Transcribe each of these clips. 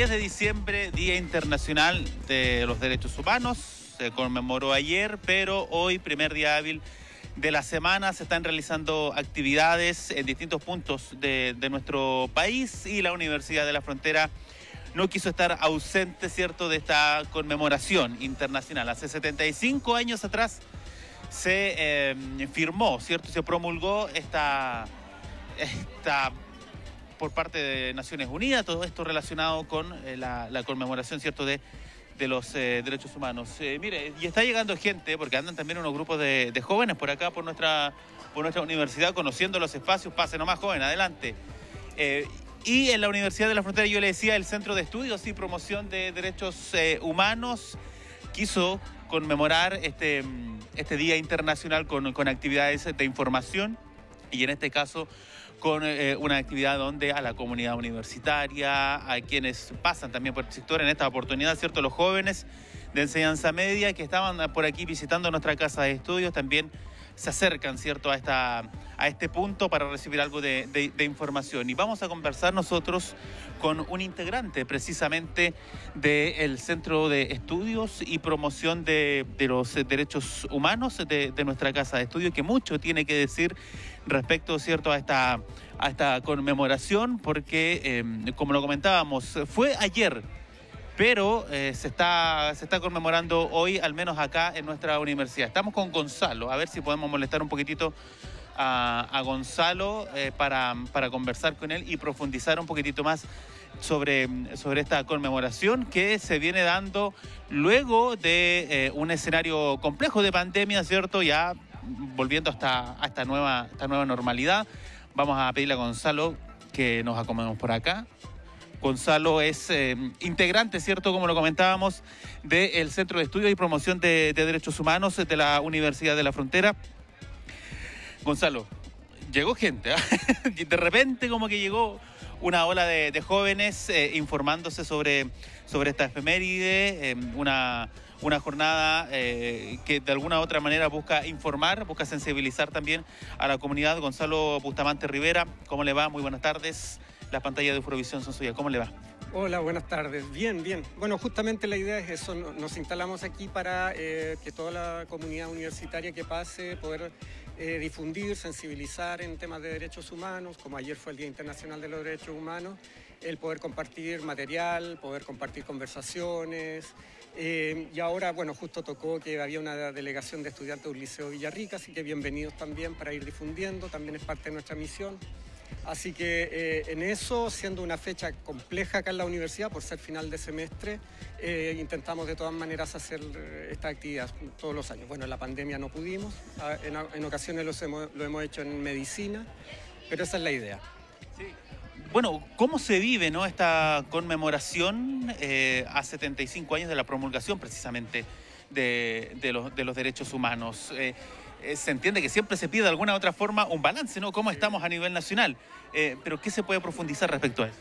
10 de diciembre, Día Internacional de los Derechos Humanos. Se conmemoró ayer, pero hoy, primer día hábil de la semana, se están realizando actividades en distintos puntos de, nuestro país y la Universidad de la Frontera no quiso estar ausente, ¿cierto?, de esta conmemoración internacional. Hace 75 años atrás se eh, firmó, ¿cierto?, se promulgó esta, esta por parte de Naciones Unidas, todo esto relacionado con eh, la, conmemoración, ¿cierto?, de, de los eh, derechos humanos. Eh, mire, y está llegando gente, porque andan también unos grupos de, de, jóvenes por acá, por nuestra, por nuestra universidad, conociendo los espacios. Pase nomás, joven, adelante. Y en la Universidad de la Frontera, yo le decía, el Centro de Estudios y Promoción de Derechos Humanos quiso conmemorar este, este Día Internacional con, con actividades de información y en este caso con eh, una actividad donde a la comunidad universitaria, a quienes pasan también por el sector en esta oportunidad, ¿cierto? Los jóvenes de enseñanza media que estaban por aquí visitando nuestra casa de estudios también se acercan, ¿cierto?, a, esta, a este punto para recibir algo de, información. Y vamos a conversar nosotros con un integrante precisamente del Centro de Estudios y Promoción de, los Derechos Humanos de, nuestra casa de estudios, que mucho tiene que decir respecto, ¿cierto?, a esta, a esta conmemoración, porque, eh, como lo comentábamos, fue ayer pero eh, se, está, se está conmemorando hoy, al menos acá en nuestra universidad. Estamos con Gonzalo, a ver si podemos molestar un poquitito a, Gonzalo eh, para, para conversar con él y profundizar un poquitito más sobre, sobre esta conmemoración que se viene dando luego de eh, un escenario complejo de pandemia, ¿cierto? Ya volviendo hasta, a nueva, esta nueva normalidad. Vamos a pedirle a Gonzalo que nos acomodemos por acá. Gonzalo es eh, integrante, ¿cierto? Como lo comentábamos, del Centro de Estudios y Promoción de, de, Derechos Humanos de la Universidad de la Frontera. Gonzalo, llegó gente, ¿eh? de repente como que llegó una ola de, jóvenes eh, informándose sobre, sobre esta efeméride, una, una jornada eh, que de alguna u otra manera busca informar, busca sensibilizar también a la comunidad. Gonzalo Bustamante Rivera, ¿cómo le va? Muy buenas tardes las pantallas de Eurovisión son suyas. ¿Cómo le va? Hola, buenas tardes. Bien, bien. Bueno, justamente la idea es eso. Nos instalamos aquí para eh, que toda la comunidad universitaria que pase, poder eh, difundir, sensibilizar en temas de derechos humanos, como ayer fue el Día Internacional de los Derechos Humanos, el poder compartir material, poder compartir conversaciones. Eh, y ahora, bueno, justo tocó que había una delegación de estudiantes del Liceo Villarrica, así que bienvenidos también para ir difundiendo, también es parte de nuestra misión. Así que eh, en eso, siendo una fecha compleja acá en la universidad, por ser final de semestre, eh, intentamos de todas maneras hacer esta actividad todos los años. Bueno, en la pandemia no pudimos, en, ocasiones lo hemos, lo hemos, hecho en medicina, pero esa es la idea. Sí. Bueno, ¿cómo se vive ¿no? esta conmemoración eh, a 75 años de la promulgación precisamente de, de, los, de los, derechos humanos? Eh, se entiende que siempre se pide de alguna u otra forma un balance, ¿no? ¿Cómo estamos a nivel nacional? Eh, pero ¿qué se puede profundizar respecto a eso?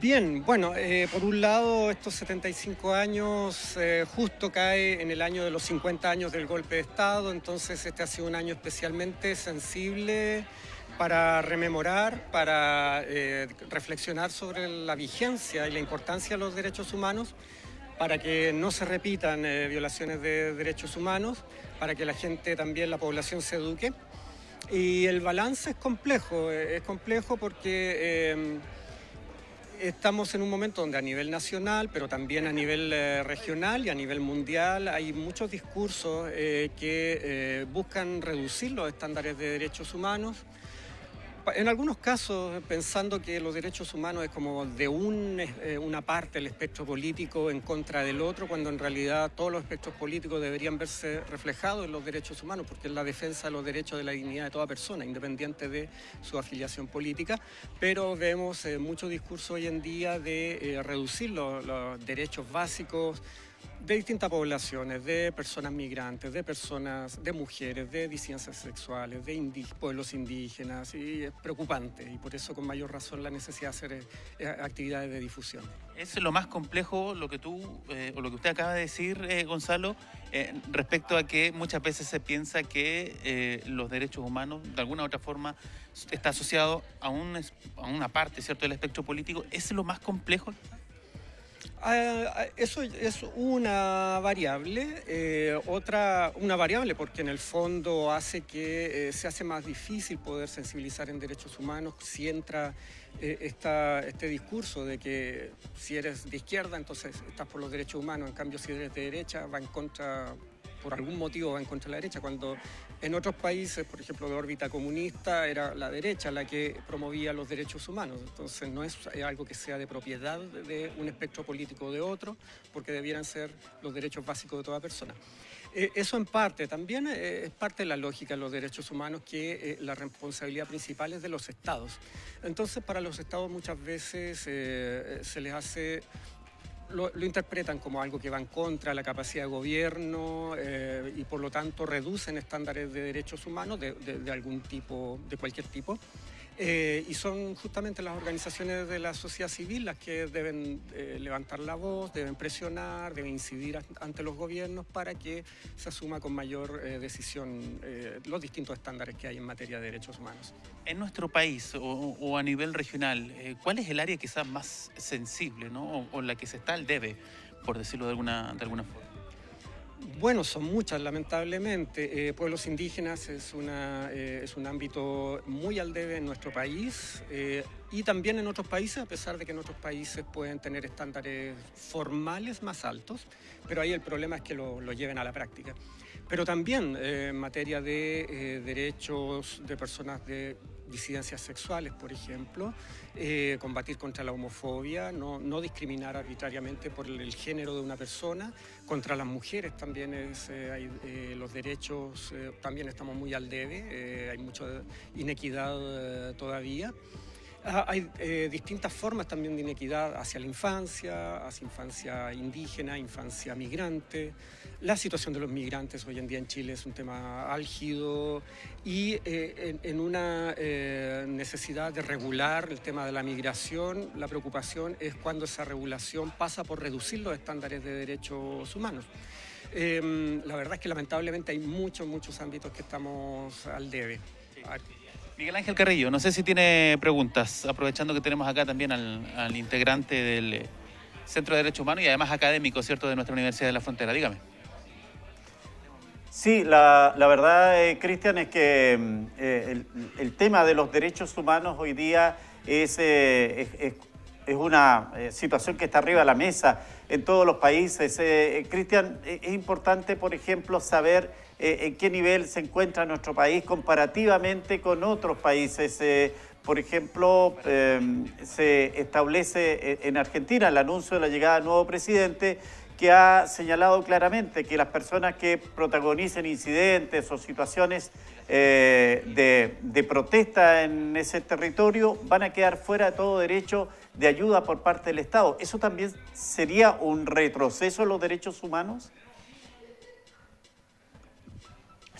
Bien, bueno, eh, por un lado, estos 75 años justo cae en el año de los 50 años del golpe de Estado, entonces este ha sido un año especialmente sensible para rememorar, para reflexionar sobre la vigencia y la importancia de los derechos humanos, para que no se repitan violaciones de derechos humanos, para que la gente también, la población se eduque. Y el balance es complejo, es complejo porque eh, estamos en un momento donde a nivel nacional, pero también a nivel eh, regional y a nivel mundial hay muchos discursos eh, que eh, buscan reducir los estándares de derechos humanos. En algunos casos, pensando que los derechos humanos es como de un, eh, una parte del espectro político en contra del otro, cuando en realidad todos los espectros políticos deberían verse reflejados en los derechos humanos, porque es la defensa de los derechos de la dignidad de toda persona, independiente de su afiliación política. Pero vemos eh, mucho discurso hoy en día de eh, reducir los derechos básicos de distintas poblaciones, de personas migrantes, de personas, de mujeres, de disidencias sexuales, de indí pueblos indígenas, y es preocupante, y por eso con mayor razón la necesidad de hacer eh, actividades de difusión. Es lo más complejo lo que tú, eh, o lo que usted acaba de decir, eh, Gonzalo, eh, respecto a que muchas veces se piensa que eh, los derechos humanos, de alguna u otra forma, está asociado a, un, a una parte, ¿cierto?, del espectro político. ¿Es lo más complejo? Ah, ah, eso es una variable, eh, otra, una variable porque en el fondo hace que eh, se hace más difícil poder sensibilizar en derechos humanos si entra eh, este discurso de que si eres de izquierda entonces estás por los derechos humanos, en cambio si eres de derecha va en contra por algún motivo va en contra la derecha, cuando en otros países, por ejemplo, de órbita comunista, era la derecha la que promovía los derechos humanos. Entonces no es algo que sea de propiedad de un espectro político o de otro, porque debieran ser los derechos básicos de toda persona. Eh, eso en parte también eh, es parte de la lógica de los derechos humanos que eh, la responsabilidad principal es de los estados. Entonces para los estados muchas veces se les hace lo, interpretan como algo que va en contra de la capacidad de gobierno eh, y por lo tanto reducen estándares de derechos humanos de, de algún tipo, de cualquier tipo. Eh, y son justamente las organizaciones de la sociedad civil las que deben eh, levantar la voz, deben presionar, deben incidir ante los gobiernos para que se asuma con mayor eh, decisión los distintos estándares que hay en materia de derechos humanos. En nuestro país o, a nivel regional, ¿cuál es el área quizás más sensible ¿no? o, la que se está al debe, por decirlo de alguna, de alguna forma? Bueno, son muchas, lamentablemente. Eh, pueblos indígenas es, una, eh, es un ámbito muy al debe en nuestro país eh, y también en otros países, a pesar de que en otros países pueden tener estándares formales más altos, pero ahí el problema es que lo, lo lleven a la práctica. Pero también en materia de derechos de personas de disidencias sexuales, por ejemplo, eh, combatir contra la homofobia, no, no, discriminar arbitrariamente por el, género de una persona, contra las mujeres también es, eh, hay, eh, los derechos también estamos muy al debe, hay mucha inequidad todavía. Ah, hay eh, distintas formas también de inequidad hacia la infancia, hacia infancia indígena, infancia migrante. La situación de los migrantes hoy en día en Chile es un tema álgido y eh, en, una eh, necesidad de regular el tema de la migración, la preocupación es cuando esa regulación pasa por reducir los estándares de derechos humanos. Em, la verdad es que lamentablemente hay muchos, muchos ámbitos que estamos al debe. Miguel Ángel Carrillo, no sé si tiene preguntas, aprovechando que tenemos acá también al, integrante del eh, Centro de Derechos Humanos y además académico, ¿cierto?, de nuestra Universidad de la Frontera. Dígame. Sí, la, verdad, eh, Cristian, es que mm, eh, el, tema de los derechos humanos hoy día es, es, una situación que está arriba de la mesa en todos los países. Cristian, es importante, por ejemplo, saber eh, en qué nivel se encuentra nuestro país comparativamente con otros países. Eh, por ejemplo, em, se establece eh, en Argentina el anuncio de la llegada del nuevo presidente que ha señalado claramente que las personas que protagonicen incidentes o situaciones de, de, protesta en ese territorio van a quedar fuera de todo derecho de ayuda por parte del Estado. ¿Eso también sería un retroceso en los derechos humanos?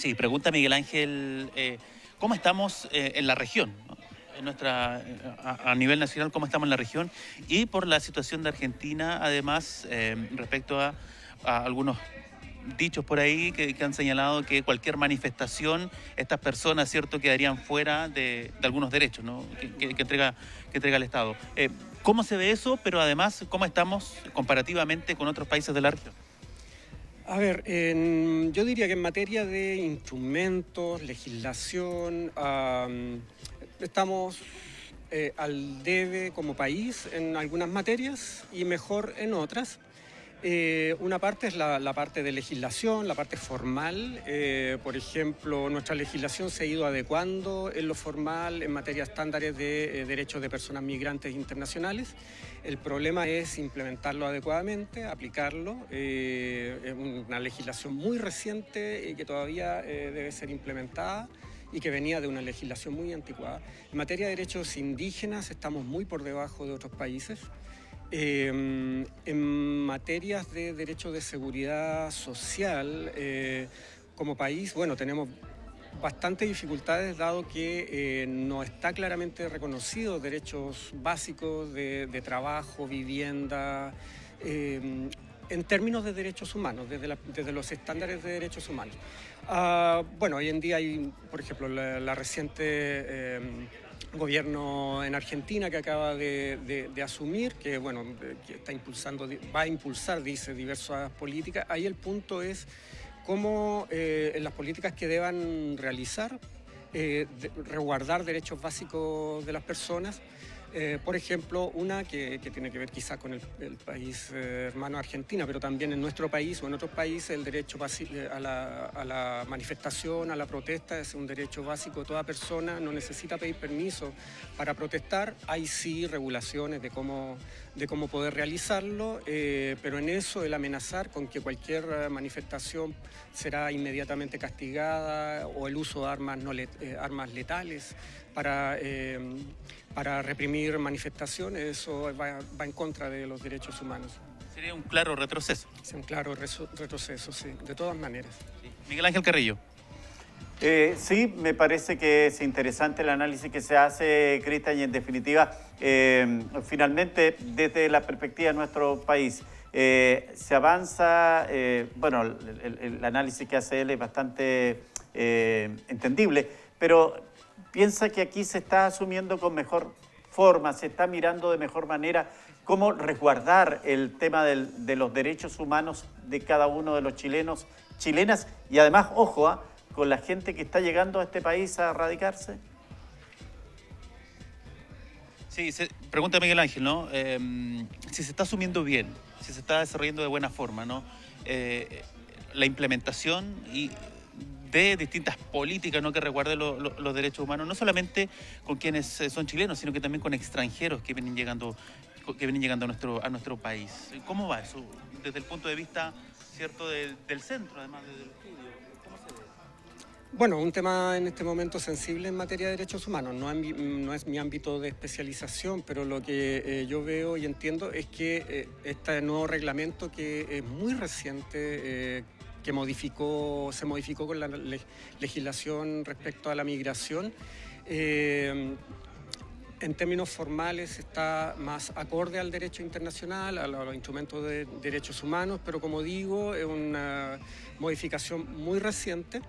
Sí, pregunta Miguel Ángel, eh, ¿cómo estamos eh, en la región? En nuestra, a, nivel nacional, ¿cómo estamos en la región? Y por la situación de Argentina, además, eh, respecto a, algunos dichos por ahí que, han señalado que cualquier manifestación, estas personas, ¿cierto?, quedarían fuera de, algunos derechos ¿no? que, entrega, que entrega el Estado. ¿Cómo se ve eso? Pero además, ¿cómo estamos comparativamente con otros países de la región? A ver, yo diría que en materia de instrumentos, legislación, estamos eh, al debe como país en algunas materias y mejor en otras. Eh, una parte es la, parte de legislación, la parte formal. Eh, por ejemplo, nuestra legislación se ha ido adecuando en lo formal en materia de estándares de eh, derechos de personas migrantes internacionales. El problema es implementarlo adecuadamente, aplicarlo. es una legislación muy reciente y que todavía debe ser implementada y que venía de una legislación muy anticuada. En materia de derechos indígenas estamos muy por debajo de otros países. Em, en materias de derechos de seguridad social, eh, como país, bueno, tenemos bastantes dificultades dado que eh, no está claramente reconocido derechos básicos de, trabajo, vivienda, em, en términos de derechos humanos, desde, los estándares de derechos humanos. Ah, bueno, hoy en día hay, por ejemplo, la, reciente... Gobierno en Argentina que acaba de, asumir, que bueno, que está impulsando, va a impulsar, dice, diversas políticas. Ahí el punto es cómo eh, las políticas que deban realizar, eh, resguardar derechos básicos de las personas eh, por ejemplo, una que, tiene que ver quizá con el, país eh, hermano Argentina, pero también en nuestro país o en otros países el derecho eh, a la, a la, manifestación, a la protesta es un derecho básico. Toda persona no necesita pedir permiso para protestar. Hay sí regulaciones de cómo, de cómo poder realizarlo, pero en eso el amenazar con que cualquier manifestación será inmediatamente castigada o el uso de armas, armas letales para para reprimir manifestaciones, eso va, en contra de los derechos humanos. Sería un claro retroceso. Sí, un claro retroceso, sí, de todas maneras. Miguel Ángel Carrillo. Eh, sí, me parece que es interesante el análisis que se hace, Cristian, y en definitiva, eh, finalmente, desde la perspectiva de nuestro país, eh, se avanza, bueno, el, el, análisis que hace él es bastante entendible, pero piensa que aquí se está asumiendo con mejor forma, se está mirando de mejor manera cómo resguardar el tema de los derechos humanos de cada uno de los chilenos, chilenas y además, ojo, ¿ah? con la gente que está llegando a este país a radicarse? Sí, pregunta Miguel Ángel, ¿no? Em, si se está asumiendo bien, si se está desarrollando de buena forma, ¿no? Eh, la implementación y de distintas políticas ¿no? que resguarden los derechos humanos, no solamente con quienes eh, son chilenos, sino que también con extranjeros que vienen llegando, que vienen llegando a nuestro, a nuestro país. ¿Cómo va eso desde el punto de vista cierto del centro, además del estudio? Bueno, un tema en este momento sensible en materia de derechos humanos. No, no es mi ámbito de especialización, pero lo que eh, yo veo y entiendo es que eh, este nuevo reglamento que es muy reciente, que modificó, se modificó con la legislación respecto a la migración. Eh, en términos formales está más acorde al derecho internacional, a los instrumentos de derechos humanos, pero como digo, es una modificación muy reciente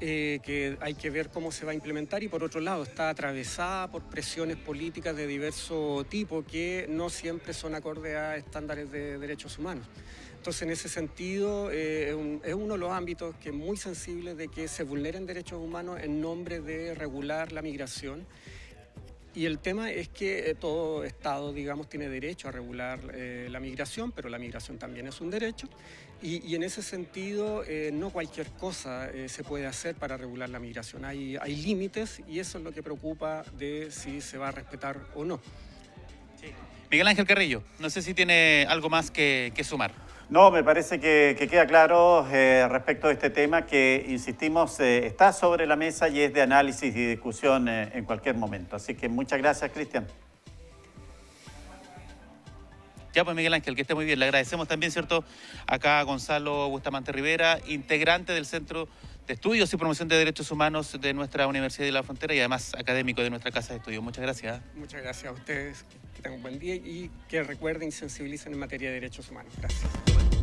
eh, que hay que ver cómo se va a implementar y por otro lado está atravesada por presiones políticas de diverso tipo que no siempre son acorde a estándares de derechos humanos. Entonces, en ese sentido, eh, es uno de los ámbitos que es muy sensible de que se vulneren derechos humanos en nombre de regular la migración. Y el tema es que eh, todo Estado, digamos, tiene derecho a regular eh, la migración, pero la migración también es un derecho. Y, en ese sentido, no cualquier cosa se puede hacer para regular la migración. Hay, hay límites y eso es lo que preocupa de si se va a respetar o no. Miguel Ángel Carrillo, no sé si tiene algo más que sumar. No, me parece que, queda claro eh, respecto a este tema que, insistimos, eh, está sobre la mesa y es de análisis y discusión eh, en cualquier momento. Así que muchas gracias, Cristian. Ya pues Miguel Ángel, que esté muy bien. Le agradecemos también, ¿cierto? Acá a Gonzalo Bustamante Rivera, integrante del Centro de Estudios y Promoción de Derechos Humanos de nuestra Universidad de la Frontera y además académico de nuestra Casa de Estudios. Muchas gracias. Muchas gracias a ustedes. Que tengan un buen día y que recuerden y sensibilicen en materia de derechos humanos. Gracias.